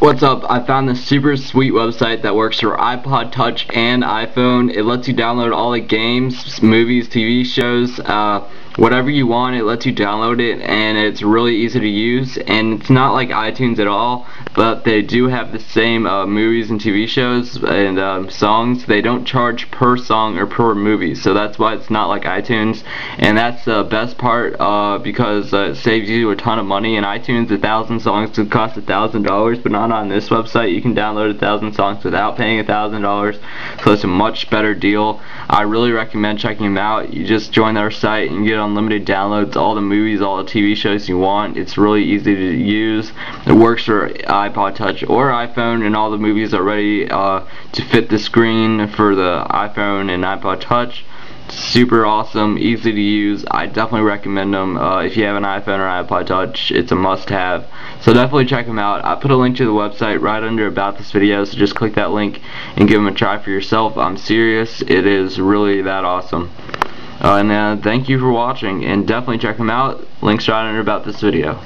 What's up? I found this super sweet website that works for iPod Touch and iPhone. It lets you download all the games, movies, TV shows, uh, whatever you want. It lets you download it and it's really easy to use and it's not like iTunes at all but they do have the same uh, movies and TV shows and um, songs. They don't charge per song or per movie so that's why it's not like iTunes and that's the best part uh, because uh, it saves you a ton of money. In iTunes a thousand songs could cost a thousand dollars but not on this website. You can download a thousand songs without paying a thousand dollars so it's a much better deal. I really recommend checking them out. You just join their site and get unlimited downloads, all the movies, all the TV shows you want. It's really easy to use. It works for iPod Touch or iPhone and all the movies are ready uh, to fit the screen for the iPhone and iPod Touch super awesome, easy to use. I definitely recommend them. Uh, if you have an iPhone or iPod Touch, it's a must-have. So definitely check them out. I put a link to the website right under about this video, so just click that link and give them a try for yourself. I'm serious. It is really that awesome. Uh, and uh, thank you for watching, and definitely check them out. Links right under about this video.